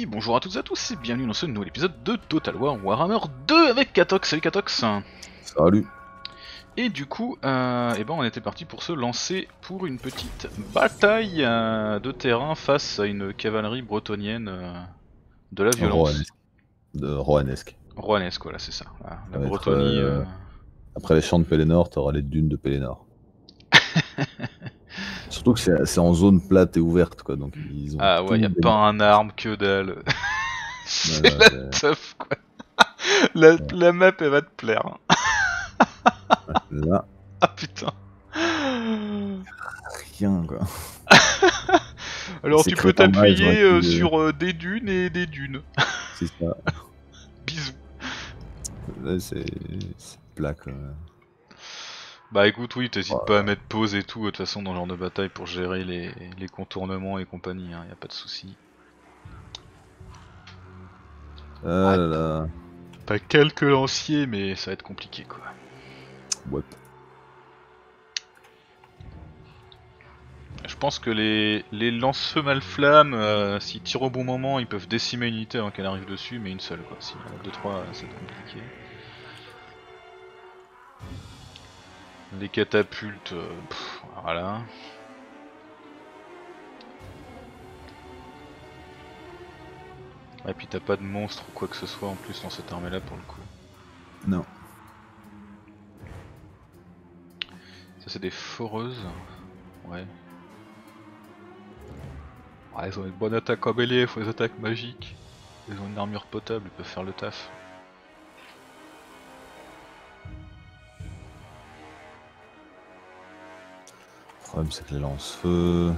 Et bonjour à toutes et à tous et bienvenue dans ce nouvel épisode de Total War Warhammer 2 avec Katox. Salut Katox Salut Et du coup, euh, eh ben on était parti pour se lancer pour une petite bataille euh, de terrain face à une cavalerie bretonnienne euh, de la violence. De Rohanesque. Rohanesque, voilà, c'est ça. La Bretonie. euh, euh, Après les champs de Pélénor, t'auras les dunes de Pélénor. Surtout que c'est en zone plate et ouverte, quoi. Donc ils ont Ah ouais, y a tout pas un arme que dalle. C'est ouais, la ouais. teuf quoi. la, la map elle va te plaire. hein. Là, Ah putain. rien, quoi. Alors tu peux t'appuyer euh, sur euh, des dunes et des dunes. C'est ça. Bisous. C'est plat, quoi. Bah écoute, oui, t'hésites Ouais. pas à mettre pause et tout, de toute façon, dans le genre de bataille pour gérer les, les contournements et compagnie, hein, y a pas de souci. Ah là là. T'as quelques lanciers, mais ça va être compliqué quoi. Ouais. Je pense que les, les lance-feux mal-flammes, euh, s'ils tirent au bon moment, ils peuvent décimer une unité avant qu'elle arrive dessus, mais une seule quoi. Si y en a deux, trois, ça va être compliqué. Les catapultes, euh, pff, voilà. Et puis t'as pas de monstre ou quoi que ce soit en plus dans cette armée là pour le coup. Non. Ça c'est des foreuses. Ouais. Ouais, ils ont une bonne attaque en bélier, faut des attaques magiques. Ils ont une armure potable, ils peuvent faire le taf. Problème, c'est que les lance-feux.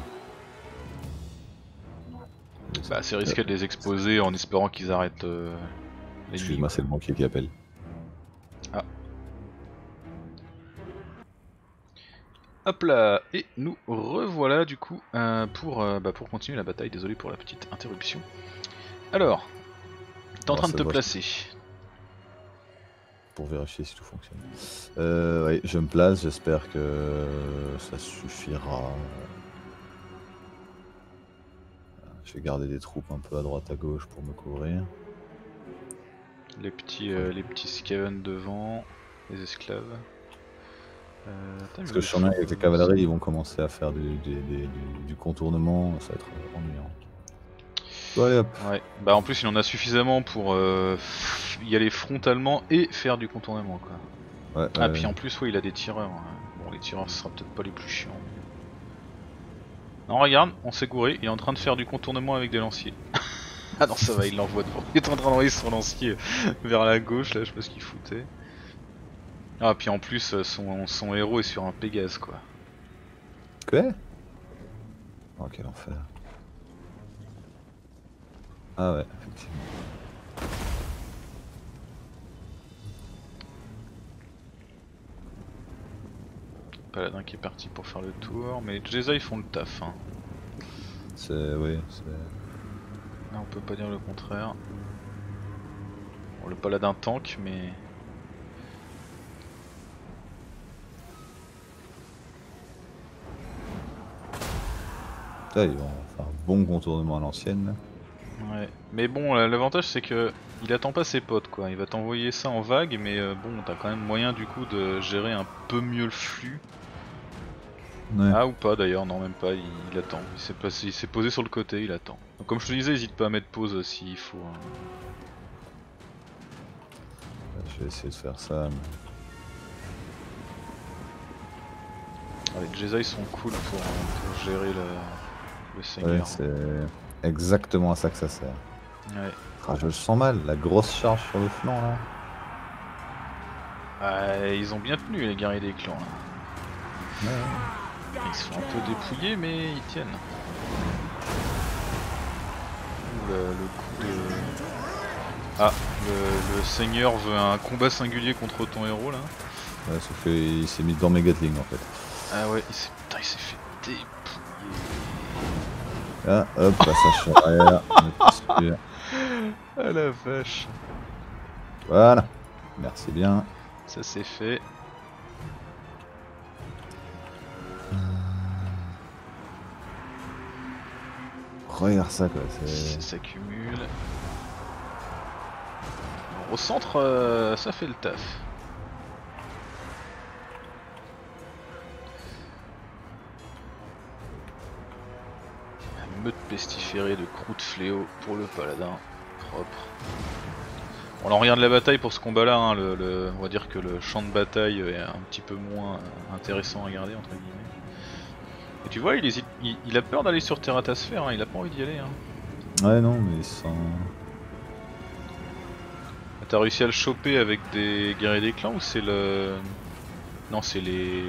Bah c'est risqué de les exposer en espérant qu'ils arrêtent euh. Excuse-moi, c'est le banquier qui appelle. Hop là, et nous revoilà du coup euh, pour, euh, bah, pour continuer la bataille, désolé pour la petite interruption. Alors, t'es en Ah, train de te placer. Pour vérifier si tout fonctionne. Euh, oui, je me place, j'espère que ça suffira. Je vais garder des troupes un peu à droite à gauche pour me couvrir. Les petits, euh, les petits scaven devant, les esclaves. Euh, Parce que je sens bien qu'avec les cavaleries, ils vont commencer à faire du, du- du- du- du contournement, ça va être ennuyant. Bon, allez hop, Ouais, bah en plus il en a suffisamment pour euh, y aller frontalement et faire du contournement quoi. ouais, Ah puis en plus oui il a des tireurs. hein. Bon les tireurs ce sera peut-être pas les plus chiants. Non regarde, on s'est gouré, il est en train de faire du contournement avec des lanciers. ah non ça va, il l'envoie devant. Il est en train d'envoyer son lancier vers la gauche là, je sais pas ce qu'il foutait. Ah puis en plus euh, son, son héros est sur un Pégase quoi. Quoi? Oh quel enfer. Ah ouais, effectivement. Paladin qui est parti pour faire le tour, mais les Jedi ils font le taf. Hein. C'est. Oui, c'est. On peut pas dire le contraire. Bon, le paladin tank, mais. Là, ils vont faire un bon contournement à l'ancienne. Ouais. Mais bon, euh, l'avantage c'est que il attend pas ses potes quoi. Il va t'envoyer ça en vague, mais euh, bon, t'as quand même moyen du coup de gérer un peu mieux le flux. Ouais. Ah ou pas d'ailleurs, non même pas. Il, il attend. Il s'est posé sur le côté, il attend. Donc, comme je te disais, hésite pas à mettre pause euh, s'il faut. hein. Je vais essayer de faire ça. mais- Ah, les Jedi sont cool pour, pour gérer le, le Ouais, seigneur. c'est exactement à ça que ça sert. Ouais. Ah, je le sens mal, la grosse charge sur le flanc là. Ouais, ils ont bien tenu les guerriers des clans. là. Ils se font un peu dépouiller, mais ils tiennent. Le, le coup de. Ah, le, le seigneur veut un combat singulier contre ton héros là. Ouais, sauf qu'il s'est mis dans mes Gatling en fait. Ah ouais, il s'est putain, il s'est fait dépouiller. Ah, hop, passage arrière. Ah la vache. Voilà. Merci bien. Ça c'est fait. regarde ça quoi. Ça s'accumule. Au centre, euh, ça fait le taf. Meute pestiférée de croûte fléau pour le paladin. Propre. On en regarde la bataille pour ce combat là, hein, le, le- on va dire que le champ de bataille est un petit peu moins intéressant à regarder entre guillemets. Et tu vois, il, hésite, il, il a peur d'aller sur Terratasphère, hein, il a pas envie d'y aller. Hein. Ouais, non, mais sans. T'as réussi à le choper avec des guerriers des clans ou c'est le. Non, c'est les.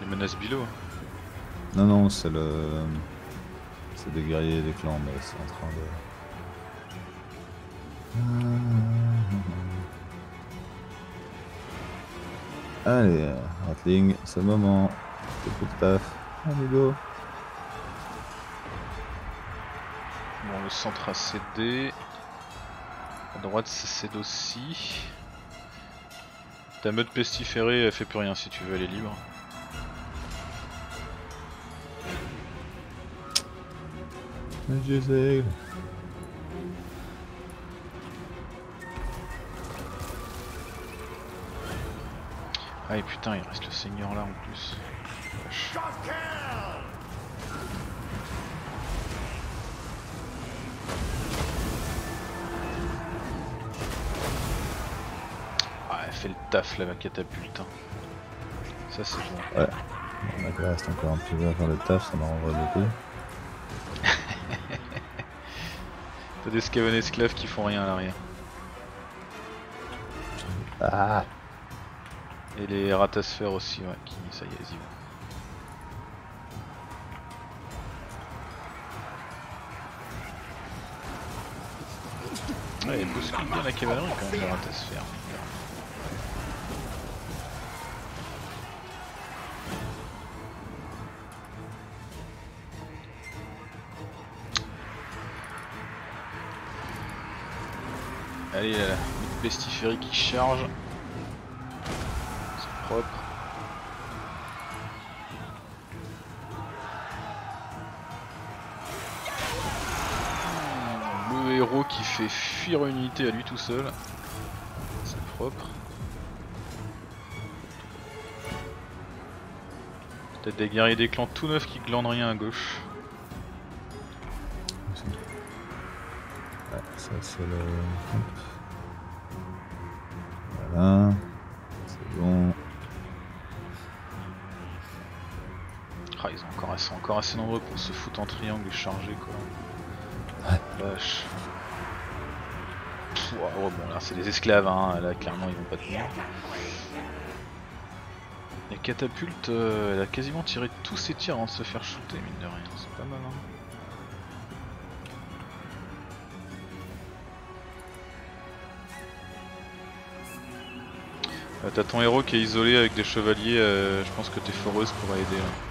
les menaces bilo. Non, non, c'est le. C'est des guerriers des clans, mais c'est en train de. Allez, Ratling, c'est le moment. Le coup de taf. Allez, go. Bon, le centre a cédé. À droite, ça cède aussi. Ta meute pestiférée, elle fait plus rien si tu veux, elle est libre. Ah, et putain, il reste le seigneur là en plus. Ah, elle fait le taf là, ma catapulte. hein. Ça, c'est bon. Ouais. Là, reste encore un petit peu à faire le taf, ça m'arrangerait beaucoup. T'as des scaven esclaves qui font rien à l'arrière. Ah Et les ratasphères aussi, ouais, qui, ça y est, vas-y. Ouais, il bouscule bien la cavalerie quand même, les ratasphères. Pestiférie qui charge. C'est propre. Le héros qui fait fuir une unité à lui tout seul. C'est propre. Peut-être des guerriers des clans tout neufs qui glandent rien à gauche. Ça c'est le. Encore, assez nombreux pour se foutre en triangle et charger quoi. Ouais. Vache. Pff, ouais, bon là c'est des esclaves hein, là clairement ils vont pas tenir. Les catapultes, euh, elle a quasiment tiré tous ses tirs avant de se faire shooter mine de rien, c'est pas mal hein. Euh, T'as ton héros qui est isolé avec des chevaliers, euh, je pense que tes foreuses pourraient aider là.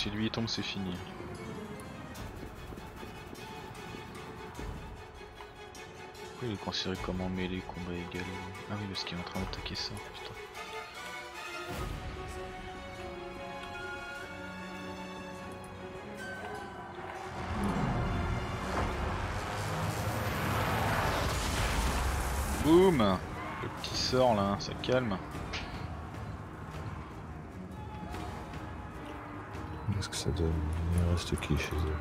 Si lui il tombe c'est fini. Pourquoi il est considéré comme en mêlée, combat égal Ah oui parce qu'il est en train d'attaquer ça, putain. Boum Le petit sort là, ça calme. Il reste qui chez eux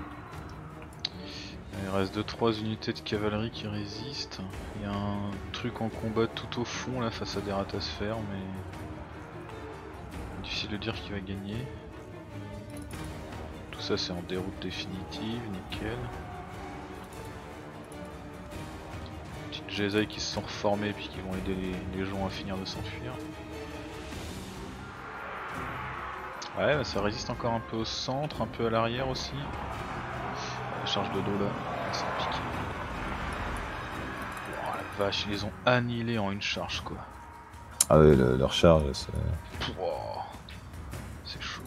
Il reste 2-3 unités de cavalerie qui résistent. Il y a un truc en combat tout au fond là face à des ratasphères mais... Difficile de dire qui va gagner. Tout ça c'est en déroute définitive, nickel. Petites Jedi qui se sont reformés puis qui vont aider les gens à finir de s'enfuir. Ouais, bah, ça résiste encore un peu au centre, un peu à l'arrière aussi. La charge de dos là, ça pique. Oh la vache, ils les ont annihilés en une charge quoi. Ah oui, le- leur charge, c'est. C'est chaud.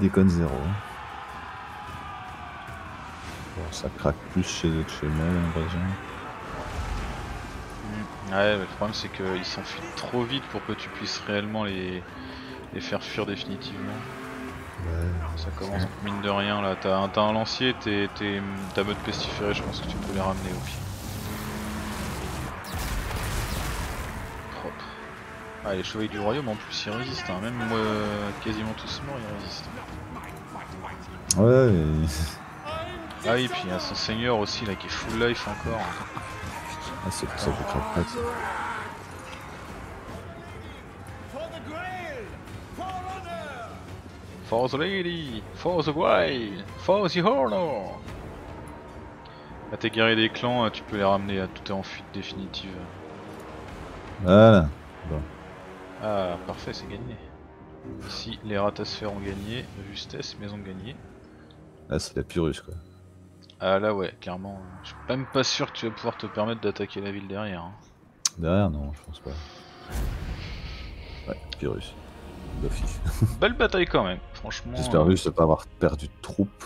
Déconne zéro. Bon, ça craque plus chez eux que chez moi, j'ai l'impression. Ouais, mais le problème c'est qu'ils s'enfuient trop vite pour que tu puisses réellement les, les faire fuir définitivement. Ouais. Ça commence mine de rien là, t'as un, t'as un lancier, t'es, t'es- ta mode pestiféré, je pense que tu peux les ramener au pire. Propre. Ah les chevaliers du royaume en plus ils résistent, hein. même euh, quasiment tous morts ils résistent. Ouais, mais... Ah oui, puis il y a son seigneur aussi là qui est full life encore. ah, c'est pour ça que For the lady, for the wild, for the honor. Là t'es guerrier des clans, tu peux les ramener à tout est en fuite définitive. Voilà. Ah parfait c'est gagné. Ici les ratasphères ont gagné, justesse, mais ont gagné. Là, c'est la Pyrrhus, quoi. Ah là ouais, clairement, je suis même pas sûr que tu vas pouvoir te permettre d'attaquer la ville derrière. hein. Derrière, non, je pense pas. Ouais, Pyrrhus. D'office. Belle bataille quand même, franchement. J'espère euh, juste de pas avoir perdu de troupes.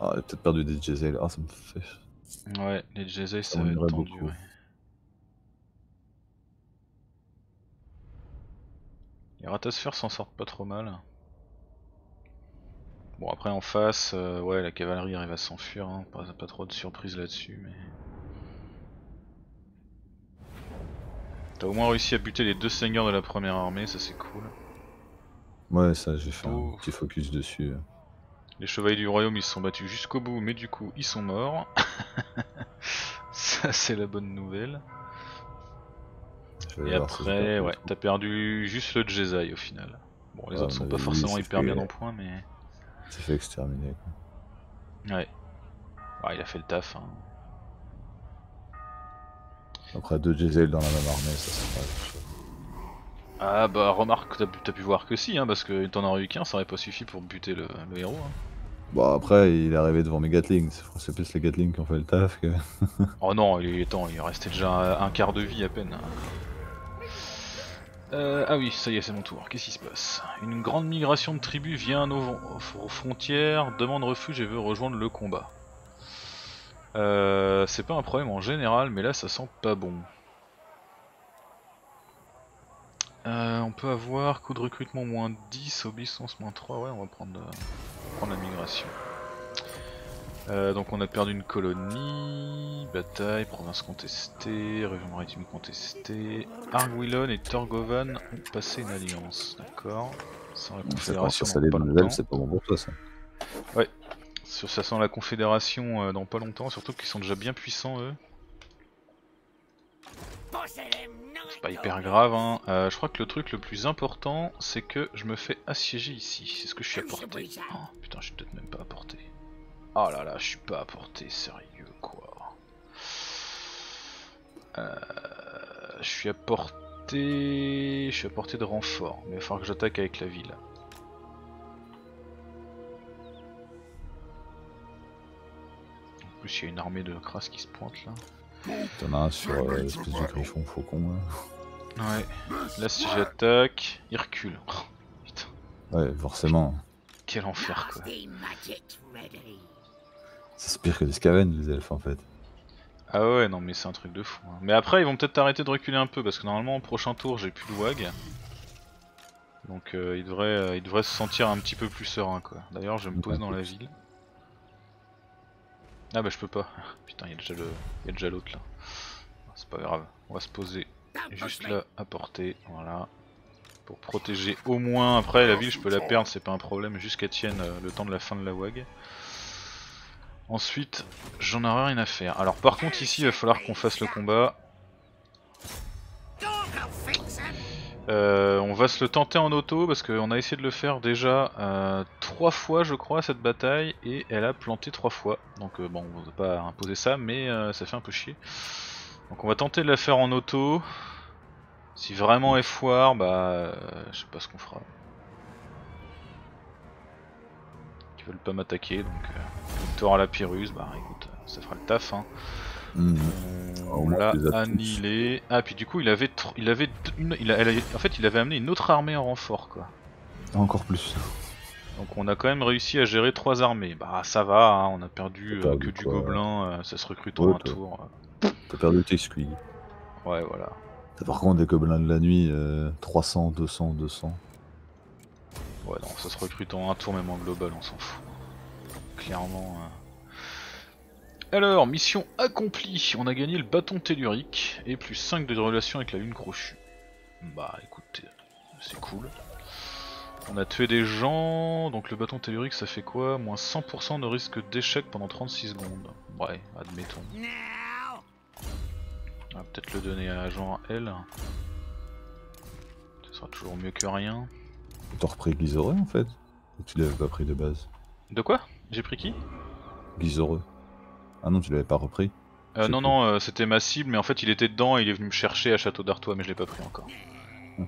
Ah, peut-être perdu des Jezzel. Ah, ça me fait. Ouais, les Jezei ça Ça va être tendu. beaucoup. ouais. Les ratasphères s'en sortent pas trop mal. Bon après en face, euh, ouais la cavalerie arrive à s'enfuir, hein. pas, pas trop de surprise là-dessus mais... T'as au moins réussi à buter les deux seigneurs de la première armée, ça c'est cool. Ouais, ça, j'ai fait un petit focus dessus. Les chevaliers du royaume ils se sont battus jusqu'au bout mais du coup ils sont morts. ça c'est la bonne nouvelle. Et après, ouais, t'as perdu juste le Jezai au final. Bon, les Ouais, autres sont pas forcément hyper fait- bien en point, mais. C'est fait exterminer. Quoi. Ouais. Ouais, il a fait le taf. Hein. Après, deux Jezzel dans la même armée, ça c'est pas. Ah bah, remarque, t'as pu, voir que si, hein, parce que t'en aurais eu qu'un, ça aurait pas suffi pour buter le, le héros. Hein. Bon, après, il est arrivé devant mes Gatling. C'est plus les Gatling qui ont fait le taf que. Oh non, il est temps, il restait déjà un, un quart de vie à peine. Euh, ah oui, ça y est, c'est mon tour. Qu'est-ce qui se passe? Une grande migration de tribus vient à nos aux frontières, demande refuge et veut rejoindre le combat. Euh, c'est pas un problème en général, mais là ça sent pas bon. Euh, on peut avoir coût de recrutement moins 10, obéissance moins 3, ouais on va prendre, euh, prendre la migration. Euh, donc on a perdu une colonie, bataille, province contestée, région maritime contestée. Arguilon et Torgovan ont passé une alliance, d'accord Sans la confédération ça, ça dans les pas c'est pas bon pour toi ça. Sur ça sent la confédération dans pas longtemps, surtout qu'ils sont déjà bien puissants eux. C'est pas hyper grave hein. Euh, je crois que le truc le plus important c'est que je me fais assiéger ici. C'est ce que je suis à portée. Oh, putain je suis peut-être même pas à portée. Oh là là je suis pas à portée, sérieux quoi. Euh, je suis à portée. Je suis à portée de renfort, mais il va falloir que j'attaque avec la ville. En plus il y a une armée de crasses qui se pointe là. T'en as un sur euh, l'espèce de griffon faucon là. Ouais. Là si j'attaque, il recule. Oh, putain, Ouais, forcément. quel enfer quoi. C'est pire que des Scaven, les elfes en fait. Ah ouais non mais c'est un truc de fou. hein. Mais après ils vont peut-être arrêter de reculer un peu parce que normalement au prochain tour j'ai plus de wag. Donc euh, ils, devraient, euh, ils devraient se sentir un petit peu plus serein quoi. D'ailleurs je me pose dans la ville. Ah bah je peux pas. Putain il y a déjà l'autre là. C'est pas grave. On va se poser juste là à portée. Voilà. Pour protéger au moins. Après la ville je peux la perdre c'est pas un problème jusqu'à tienne euh, le temps de la fin de la wag. Ensuite, j'en aurai rien à faire. Alors par contre ici il va falloir qu'on fasse le combat. Euh, on va se le tenter en auto parce qu'on a essayé de le faire déjà euh, trois fois je crois cette bataille et elle a planté trois fois. Donc euh, bon on va pas imposer ça mais ça fait un peu chier. Donc on va tenter de la faire en auto. Si vraiment elle foire bah je sais pas ce qu'on fera. Ils veulent pas m'attaquer donc victoire à la Pyrrhus, bah écoute ça fera le taf hein. Au On l'a annihilé. Ah puis du coup il avait tr- il avait une, il a- elle a- en fait il avait amené une autre armée en renfort quoi. Encore plus. Donc on a quand même réussi à gérer trois armées. Bah ça va, hein, on a perdu T'as euh, que du quoi gobelin, euh, ça se recrute en Ouais, un t'as- tour. T'as perdu tes squig. Ouais voilà. Par contre, des gobelins de la nuit, euh, 300, 200, 200. Ouais, non, ça se recrute en un tour, même en global, on s'en fout. Clairement. Alors, mission accomplie. On a gagné le bâton tellurique et plus 5 de relation avec la lune crochue. Bah écoutez, c'est cool. On a tué des gens, donc le bâton tellurique ça fait quoi? Moins 100% de risque d'échec pendant 36 secondes. Ouais, admettons. On va peut-être le donner à genre L. Ce sera toujours mieux que rien. T'as repris Guizoreux en fait? Ou tu l'avais pas pris de base? De quoi? J'ai pris qui? Guizoreux. Ah non, tu l'avais pas repris Euh, non, non, euh, c'était ma cible, mais en fait il était dedans et il est venu me chercher à Château d'Artois, mais je l'ai pas pris encore. Hmm.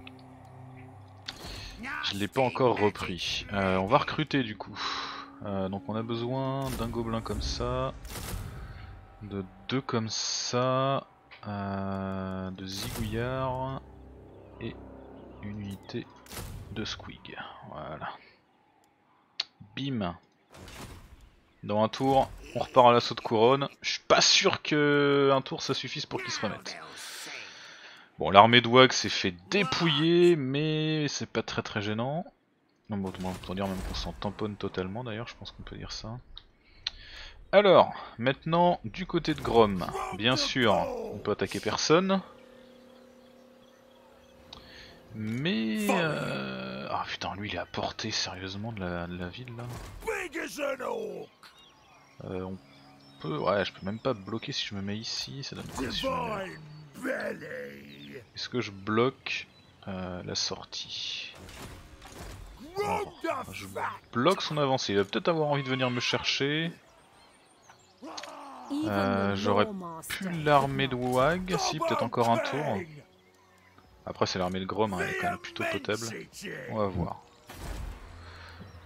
Je l'ai pas encore repris. Euh, on va recruter du coup. Euh, donc on a besoin d'un gobelin comme ça, de deux comme ça, euh, de zigouillard et une unité de squig. Voilà. Bim. Dans un tour, on repart à l'assaut de couronne. Je suis pas sûr que un tour ça suffise pour qu'ils se remettent. Bon, l'armée de Wag s'est fait dépouiller, mais c'est pas très très gênant. Non, bon, on peut dire même qu'on s'en tamponne totalement d'ailleurs, je pense qu'on peut dire ça. Alors, maintenant, du côté de Grom, bien sûr, on peut attaquer personne. Mais... Euh... Ah putain, lui il est à portée sérieusement la, de la ville là. Euh, on peut... Ouais, je peux même pas bloquer si je me mets ici, ça donne quoi si je me Est-ce que je bloque euh, la sortie? Je bloque son avancée, il va peut-être avoir envie de venir me chercher. Euh, J'aurais Plus l'armée de Wag, si peut-être encore un tour. Après c'est l'armée de Grom, hein, elle est quand même plutôt potable. On va voir.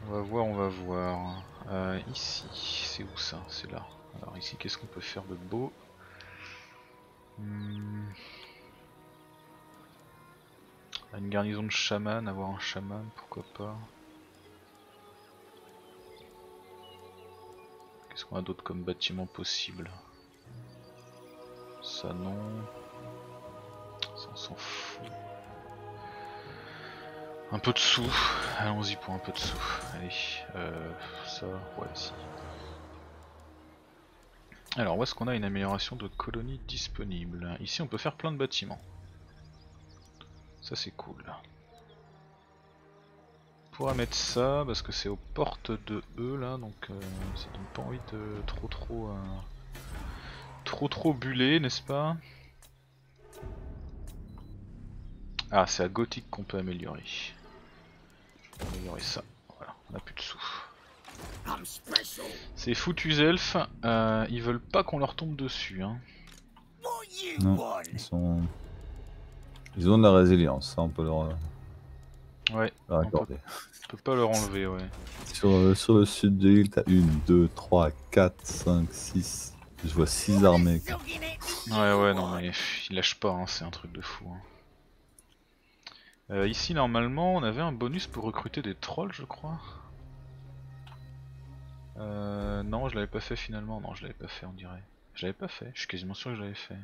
On va voir, on va voir. Euh, ici, c'est où ça C'est là. Alors ici, qu'est-ce qu'on peut faire de beau Hmm. Une garnison de chaman, avoir un chaman, pourquoi pas. Qu'est-ce qu'on a d'autre comme bâtiment possible? Ça non. Ça on s'en fout. Un peu de sous, allons-y pour un peu de sous. Allez, euh, ça, ouais, si. Alors, où est-ce qu'on a une amélioration de colonie disponible Ici, on peut faire plein de bâtiments. Ça, c'est cool. On pourra mettre ça parce que c'est aux portes de eux là, donc euh, ça donne pas envie de trop trop euh, trop trop buller, n'est-ce pas? Ah, c'est à gothique qu'on peut améliorer. Améliorer ça. Voilà, on a plus de sous. Ces foutus elfes, euh, ils veulent pas qu'on leur tombe dessus. Hein. Non, ils sont. Ils ont de la résilience, ça on peut leur, Ouais, leur On peut- accorder. on peut pas leur enlever, ouais. Sur, euh, sur le sud de l'île, t'as 1, 2, 3, 4, 5, 6. Je vois 6 armées. quoi. Ouais, ouais, non, mais pff, ils lâchent pas, hein, c'est un truc de fou. hein. Euh, ici, normalement, on avait un bonus pour recruter des trolls, je crois. Euh, non, je l'avais pas fait finalement. Non, je l'avais pas fait, on dirait. Je l'avais pas fait, je suis quasiment sûr que je l'avais fait.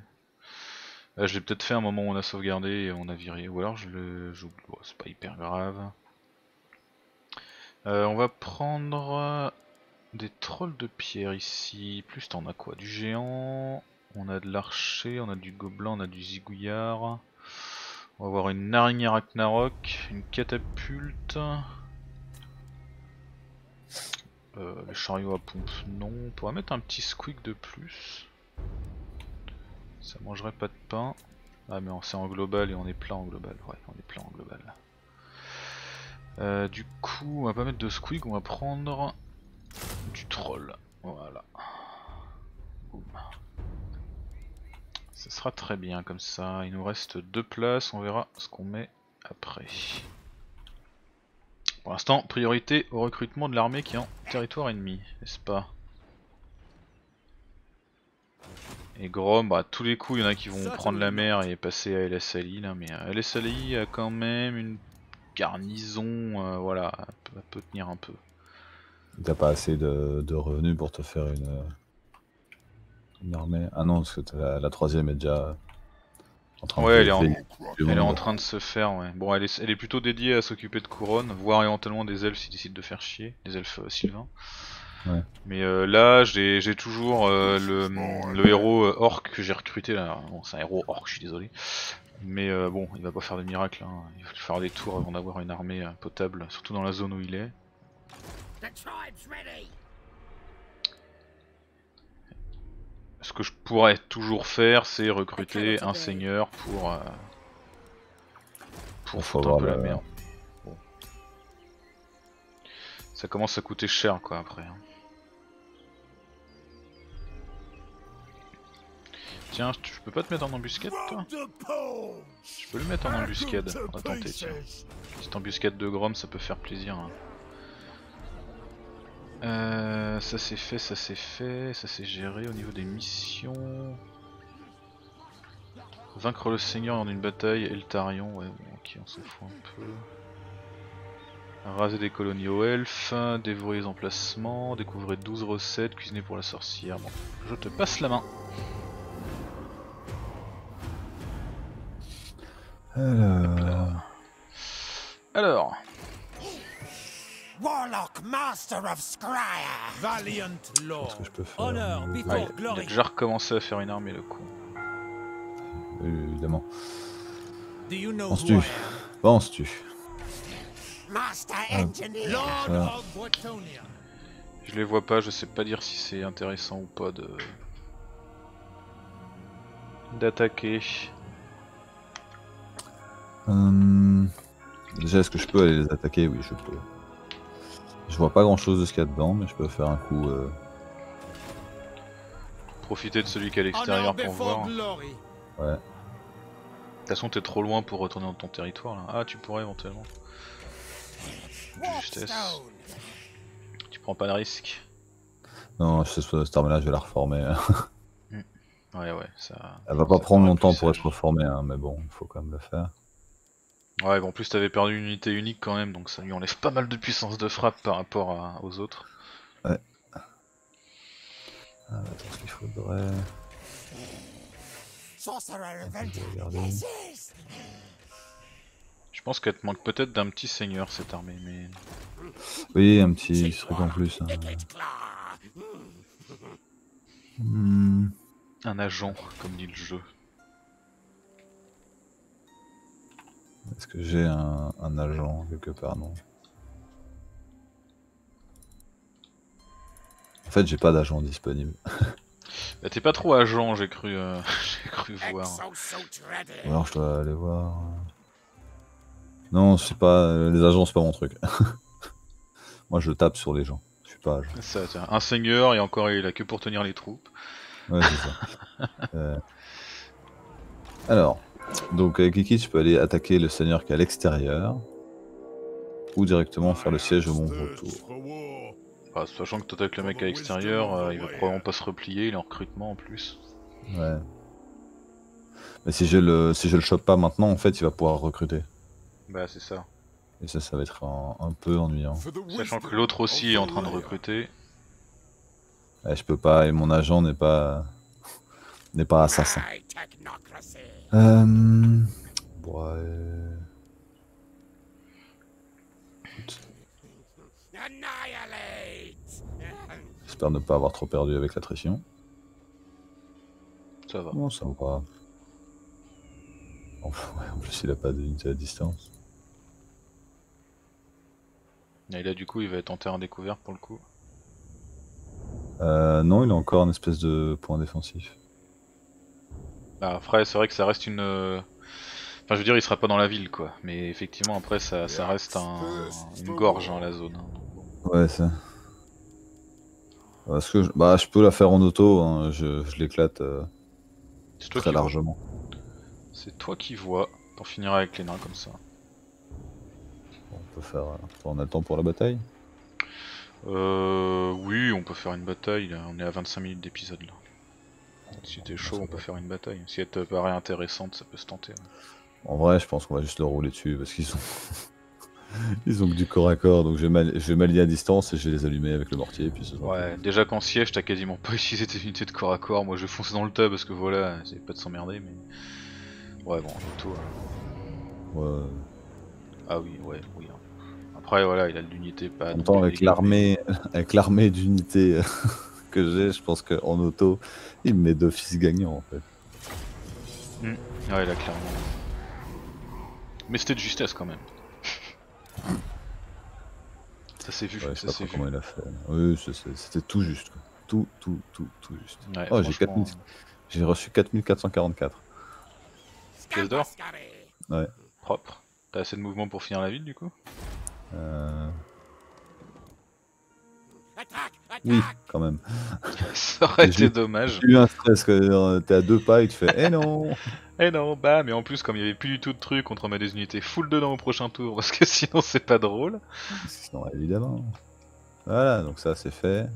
Euh, je l'ai peut-être fait à un moment où on a sauvegardé et on a viré. Ou alors je le. j'oublie. Bon, c'est pas hyper grave. On va prendre des trolls de pierre ici. Plus t'en as quoi? Du géant? On a de l'archer, on a du gobelin, on a du zigouillard. On va avoir une araignée Ragnarok, une catapulte. Euh, le chariot à pompe, non. On pourrait mettre un petit squeak de plus. Ça mangerait pas de pain. Ah mais on- c'est en global et on est plein en global. Ouais, on est plein en global. Euh, du coup, on va pas mettre de squeak, on va prendre du troll. Voilà. Boum. Ça sera très bien comme ça. Il nous reste deux places, on verra ce qu'on met après. Pour l'instant, priorité au recrutement de l'armée qui est en territoire ennemi, n'est-ce pas? Et Grom, bah, à tous les coups, il y en a qui vont prendre la mer et passer à LSLI là, mais euh, LSLI a quand même une garnison, euh, voilà, elle peut, elle peut tenir un peu. T'as pas assez de, de revenus pour te faire une, une armée. Ah non, parce que la, la troisième est déjà en train Ouais, de elle est en- Elle est en train de se faire, ouais. Bon, elle est, elle est plutôt dédiée à s'occuper de couronne, voire éventuellement des elfes s'ils décident de faire chier, des elfes euh, sylvains. Ouais. Mais euh, là, j'ai toujours euh, le, le héros euh, orc que j'ai recruté là. Bon, c'est un héros orc, je suis désolé. Mais euh, bon, il va pas faire de miracle. Hein. Il va faire des tours avant d'avoir une armée euh, potable, surtout dans la zone où il est. Ce que je pourrais toujours faire, c'est recruter un seigneur pour euh, pour foutre un peu la merde. Bon. Ça commence à coûter cher quoi après. hein. Tiens, je je peux pas te mettre en embuscade toi? Je peux le mettre en embuscade, on va tenter tiens. Petite embuscade de Grom, ça peut faire plaisir. hein. Euh, ça c'est fait, ça c'est fait, ça c'est géré au niveau des missions. Vaincre le seigneur en une bataille, Eltarion, ouais bon ok on s'en fout un peu. Raser des colonies aux elfes, dévorer les emplacements, découvrir 12 recettes, cuisiner pour la sorcière. Bon, je te passe la main. Alors, Alors, Warlock, master of Scryer. Valiant Lord. que je peux faire Honor before il, il a glory. déjà recommencé à faire une armée le coup. Évidemment. Do you know On se who tue. On se tue. Master Ah. engineer. Lord of. Je les vois pas, je sais pas dire si c'est intéressant ou pas de d'attaquer. Hum, Déjà, est-ce que je peux aller les attaquer? Oui, je peux. Je vois pas grand chose de ce qu'il y a dedans, mais je peux faire un coup. euh, Profiter de celui qui est à Honor l'extérieur pour voir. De glory. Ouais. toute façon, t'es trop loin pour retourner dans ton territoire là. Ah, tu pourrais éventuellement. Justesse. Tu prends pas de risque. Non, je sais pas, cette armée-là, je vais la reformer. Ouais, ouais, ça. Elle va pas ça prendre longtemps pour être reformée, hein, mais bon, il faut quand même le faire. Ouais, bon, en plus t'avais perdu une unité unique quand même, donc ça lui enlève pas mal de puissance de frappe par rapport à- aux autres. Ah, attends, ce qu'il faudrait. Je pense qu'elle te manque peut-être d'un petit seigneur cette armée, mais. Oui, un petit truc en plus. hein. Hmm, Un agent, comme dit le jeu. Est-ce que j'ai un, un agent quelque part? Non. En fait, j'ai pas d'agent disponible. Bah, t'es pas trop agent, j'ai cru, euh, j'ai cru voir. Alors je dois aller voir. Non, c'est pas. Les agents, c'est pas mon truc. Moi, je tape sur les gens. Je suis pas agent. Ça, tiens, un seigneur et encore il a que pour tenir les troupes. Ouais, c'est ça. Euh, Alors, donc avec Kiki, tu peux aller attaquer le seigneur qui est à l'extérieur. Ou directement faire le siège au mont retour. Bah, sachant que t'attaques le mec à l'extérieur, euh, il va probablement pas se replier, il est en recrutement en plus. Ouais. Mais si je le si je le chope pas maintenant, en fait, il va pouvoir recruter. Bah c'est ça. Et ça, ça va être un, un peu ennuyant. Sachant que l'autre aussi est en train de recruter. Ouais, je peux pas, et mon agent n'est pas n'est pas assassin. Euh... Ouais. J'espère ne pas avoir trop perdu avec l'attrition. Ça va. Non, ça va pas. En plus, il a pas d'unité à distance. Et là du coup il va être en terrain découvert pour le coup. Euh, non, il a encore un espèce de point défensif. Bah, après c'est vrai que ça reste une... euh, Enfin je veux dire il sera pas dans la ville quoi. Mais effectivement après ça, ça reste un... une gorge hein, la zone. hein. Ouais, ça. Parce que je... Bah, je peux la faire en auto, hein, je, je l'éclate euh, très largement. C'est toi qui vois. T'en finiras avec les nains comme ça. On peut faire. euh, On a le temps pour la bataille? Euh... Oui on peut faire une bataille, là. on est à 25 minutes d'épisode là. Si t'es chaud on peut faire une bataille. Si elle te paraît intéressante ça peut se tenter. ouais. En vrai, je pense qu'on va juste le rouler dessus parce qu'ils ont. Ils ont que du corps à corps, donc je vais vais m'allier à distance et je vais les allumer avec le mortier. Puis ce Ouais, déjà qu'en siège, t'as quasiment pas utilisé tes unités de corps à corps. Moi, je fonce dans le tas parce que voilà, c'est pas de s'emmerder, mais Ouais, bon, auto. hein. Ouais. Ah oui, ouais, oui. hein. Après, voilà, il a de l'unité pas. En même temps, avec l'armée, avec l'armée d'unités que j'ai, je pense qu'en auto, il me met d'office gagnant en fait. mais- Ouais, là, clairement. Mais c'était de justesse quand même. Ça s'est vu, Ouais, je sais ça pas vu. comment il a fait. Oui, c'était tout juste. Quoi. Tout, tout, tout, tout juste. Ouais, Oh, franchement, 4000. J'ai reçu 4444. Pièce d'or Scambascari. Propre. T'as assez de mouvement pour finir la ville du coup? Euh... Oui, quand même. Ça aurait été dommage. J'ai eu un stress que euh, t'es à deux pas et tu fais Eh non Eh non, bah, mais en plus, comme il y avait plus du tout de trucs, on te remet des unités full dedans au prochain tour parce que sinon c'est pas drôle. Sinon, évidemment. Voilà, donc ça c'est fait.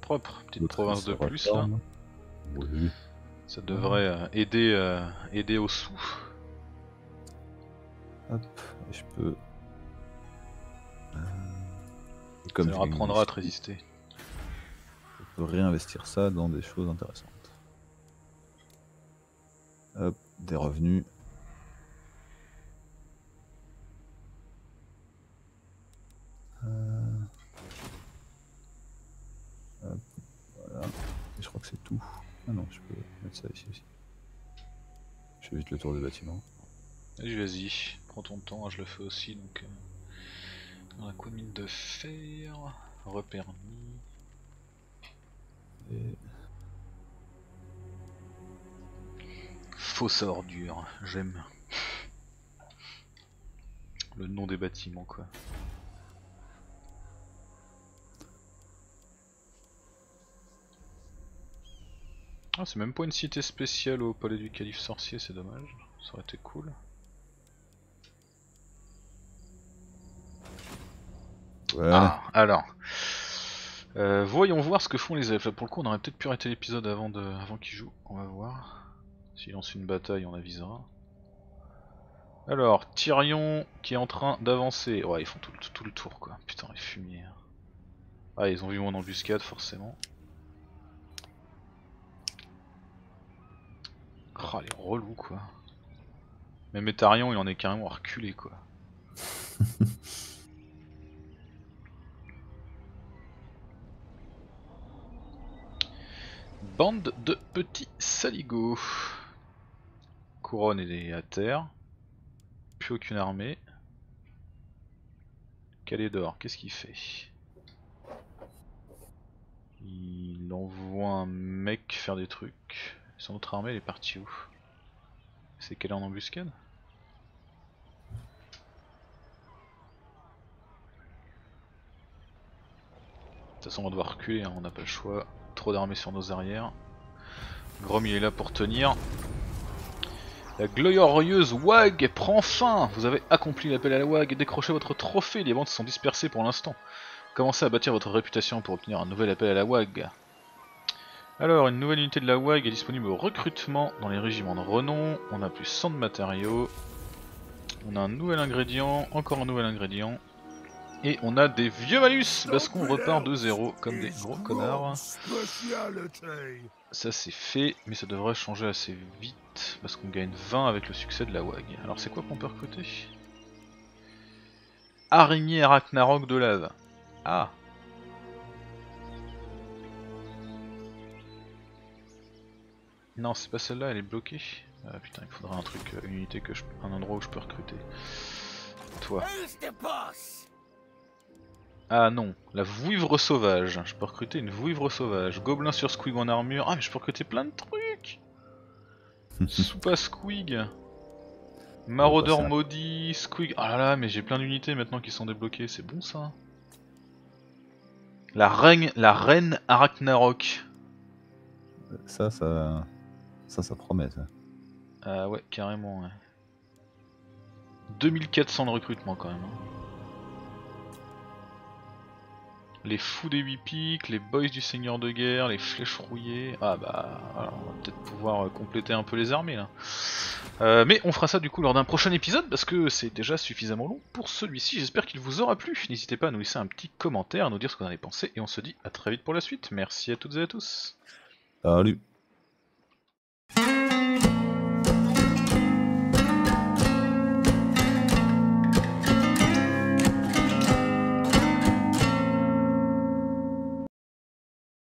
Propre, petite province de plus là. reforme. Oui. Ça devrait euh, aider, euh, aider au sous. Hop, je peux. Euh, Comme Ça leur apprendra à te résister. Réinvestir ça dans des choses intéressantes. Hop, des revenus. Euh, je crois que c'est tout. Ah non, je peux mettre ça ici aussi. Je fais vite le tour des bâtiments. Vas-y, prends ton temps, je le fais aussi donc. euh, Dans la commune de fer, repermis. Et Fausse à ordure, j'aime. Le nom des bâtiments quoi. Ah, c'est même pas une cité spéciale au palais du calife sorcier, c'est dommage. Ça aurait été cool. Voilà. Ah, alors. Euh, voyons voir ce que font les elfes. Pour le coup, on aurait peut-être pu arrêter l'épisode avant, de... avant qu'ils jouent. On va voir. S'ils lancent une bataille, on avisera. Alors, Tyrion qui est en train d'avancer. Ouais, ils font tout, le- tout le tour quoi. Putain, les fumiers. Ah, ils ont vu mon embuscade forcément. Ah, les relous quoi. Même Etarion, il en est carrément reculé quoi. Bande de petits saligots. Couronne est à terre. Plus aucune armée. Calédor, qu'est-ce qu'il fait? Il envoie un mec faire des trucs. Son autre armée, elle est partie où? C'est qu'elle est en embuscade? De toute façon, on va devoir reculer, hein, on n'a pas le choix. Trop d'armées sur nos arrières. Grom est là pour tenir. La glorieuse WAG prend fin Vous avez accompli l'appel à la WAG et décroché votre trophée. Les ventes sont dispersées pour l'instant. Commencez à bâtir votre réputation pour obtenir un nouvel appel à la WAG. Alors, une nouvelle unité de la WAG est disponible au recrutement dans les régiments de renom. On a plus 100 de matériaux. On a un nouvel ingrédient, encore un nouvel ingrédient. Et on a des vieux malus parce qu'on repart de zéro comme des gros connards. Ça c'est fait, mais ça devrait changer assez vite parce qu'on gagne 20 avec le succès de la WAG. Alors c'est quoi qu'on peut recruter? Araignée Arachnarok de lave. Ah Non, c'est pas celle-là, elle est bloquée. Ah putain, il faudra un truc, euh, une unité que je... un endroit où je peux recruter. Toi. Ah non, la vouivre sauvage. Je peux recruter une vouivre sauvage. Gobelin sur Squig en armure. Ah mais je peux recruter plein de trucs Soupa Squig. Maraudeur Bah, maudit, Squig. Ah là là, mais j'ai plein d'unités maintenant qui sont débloquées, c'est bon ça La reine, la reine Arachnarok. Ça, ça, ça, ça promet. Ça. Ah ouais, carrément, ouais. 2400 de recrutement quand même. hein. Les fous des 8 pics, les boys du seigneur de guerre, les flèches rouillées. Ah bah, on va peut-être pouvoir euh, compléter un peu les armées là. Euh, mais on fera ça du coup lors d'un prochain épisode parce que c'est déjà suffisamment long pour celui-ci. J'espère qu'il vous aura plu. N'hésitez pas à nous laisser un petit commentaire, à nous dire ce que vous en avez pensé et on se dit à très vite pour la suite. Merci à toutes et à tous. Salut